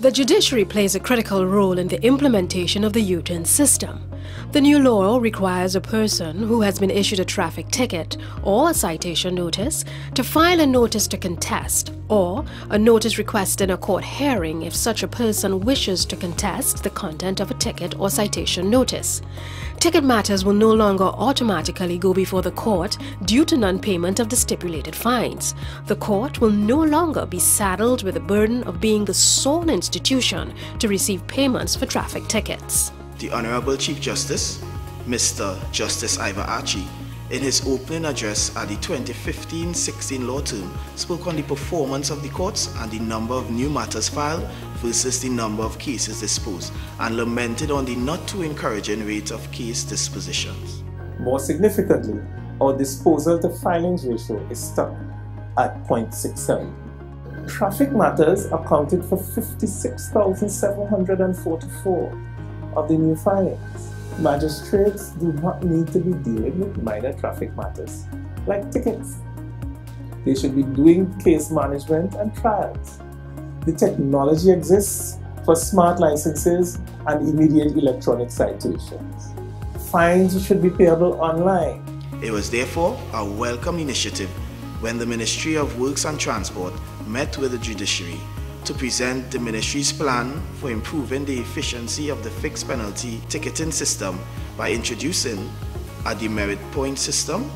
The judiciary plays a critical role in the implementation of the U-turn system. The new law requires a person who has been issued a traffic ticket or a citation notice to file a notice to contest or a notice request in a court hearing if such a person wishes to contest the content of a ticket or citation notice. Ticket matters will no longer automatically go before the court due to non-payment of the stipulated fines. The court will no longer be saddled with the burden of being the sole institution to receive payments for traffic tickets. The Honorable Chief Justice, Mr. Justice Ivor Archie, in his opening address at the 2015-16 law term, spoke on the performance of the courts and the number of new matters filed versus the number of cases disposed, and lamented on the not too encouraging rate of case dispositions. More significantly, our disposal to filings ratio is stuck at 0.67. Traffic matters accounted for 56,744 of the new filings. Magistrates do not need to be dealing with minor traffic matters like tickets. They should be doing case management and trials. The technology exists for smart licenses and immediate electronic citations. Fines should be payable online. It was therefore a welcome initiative when the Ministry of Works and Transport met with the judiciary to present the ministry's plan for improving the efficiency of the fixed penalty ticketing system by introducing a demerit point system,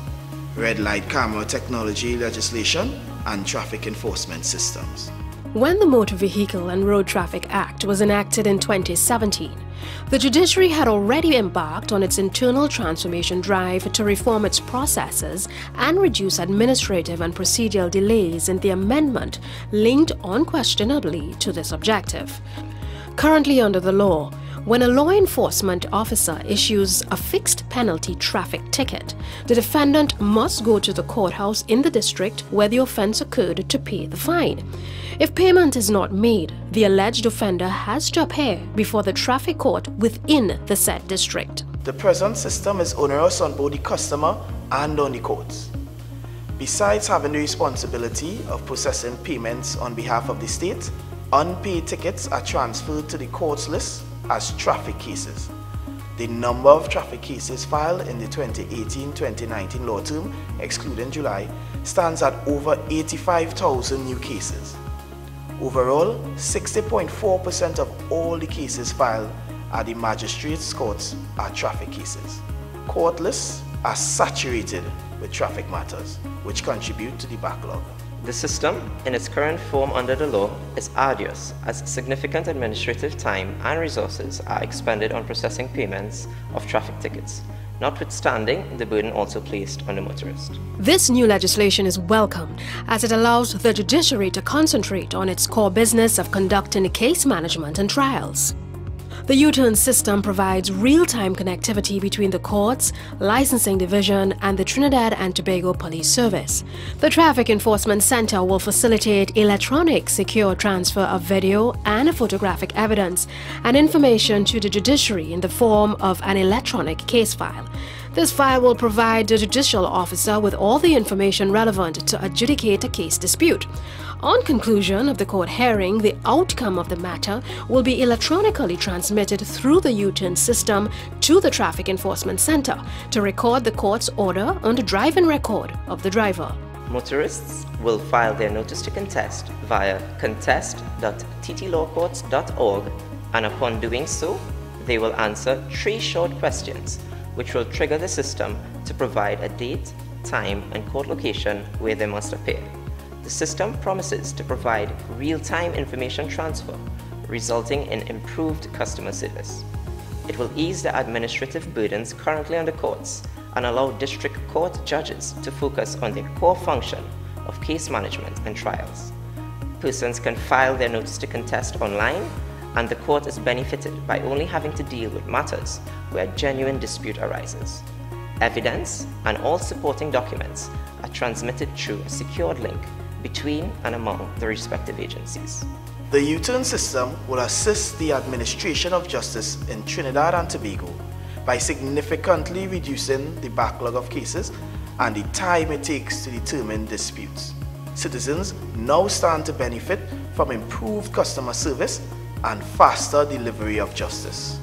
red light camera technology legislation, and traffic enforcement systems. When the Motor Vehicle and Road Traffic Act was enacted in 2017, the judiciary had already embarked on its internal transformation drive to reform its processes and reduce administrative and procedural delays in the amendment linked unquestionably to this objective. Currently under the law, when a law enforcement officer issues a fixed penalty traffic ticket, the defendant must go to the courthouse in the district where the offense occurred to pay the fine. If payment is not made, the alleged offender has to appear before the traffic court within the said district. The present system is onerous on both the customer and on the courts. Besides having the responsibility of processing payments on behalf of the state, unpaid tickets are transferred to the courts list as traffic cases. The number of traffic cases filed in the 2018-2019 law term, excluding July, stands at over 85,000 new cases. Overall, 60.4% of all the cases filed at the magistrates' courts are traffic cases. Court lists are saturated with traffic matters, which contribute to the backlog. The system, in its current form under the law, is arduous as significant administrative time and resources are expended on processing payments of traffic tickets, notwithstanding the burden also placed on the motorist. This new legislation is welcomed as it allows the judiciary to concentrate on its core business of conducting case management and trials. The U-turn system provides real-time connectivity between the courts, licensing division and the Trinidad and Tobago Police Service. The Traffic Enforcement Center will facilitate electronic secure transfer of video and photographic evidence and information to the judiciary in the form of an electronic case file. This file will provide the judicial officer with all the information relevant to adjudicate a case dispute. On conclusion of the court hearing, the outcome of the matter will be electronically transmitted through the U-turn system to the Traffic Enforcement Center to record the court's order on the driving record of the driver. Motorists will file their notice to contest via contest.ttlawcourts.org and upon doing so, they will answer three short questions which will trigger the system to provide a date, time and court location where they must appear. The system promises to provide real-time information transfer, resulting in improved customer service. It will ease the administrative burdens currently on the courts and allow district court judges to focus on their core function of case management and trials. Persons can file their notice to contest online and the court is benefited by only having to deal with matters where genuine dispute arises. Evidence and all supporting documents are transmitted through a secured link between and among the respective agencies. The U-turn system will assist the administration of justice in Trinidad and Tobago by significantly reducing the backlog of cases and the time it takes to determine disputes. Citizens now stand to benefit from improved customer service and faster delivery of justice.